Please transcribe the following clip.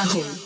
Yahoo!